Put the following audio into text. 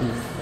Peace.